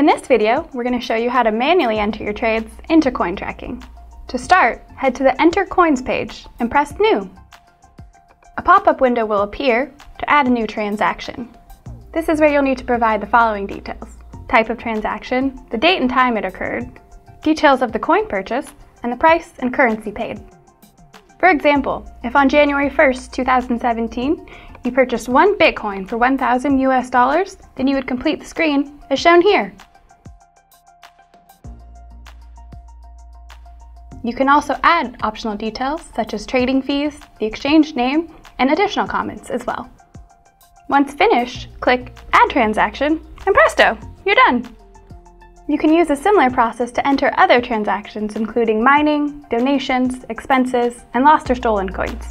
In this video, we're going to show you how to manually enter your trades into CoinTracking. To start, head to the Enter Coins page and press New. A pop-up window will appear to add a new transaction. This is where you'll need to provide the following details. Type of transaction, the date and time it occurred, details of the coin purchase, and the price and currency paid. For example, if on January 1st, 2017, you purchased one Bitcoin for 1,000 US dollars, then you would complete the screen as shown here. You can also add optional details such as trading fees, the exchange name, and additional comments as well. Once finished, click Add Transaction, and presto, you're done! You can use a similar process to enter other transactions including mining, donations, expenses, and lost or stolen coins.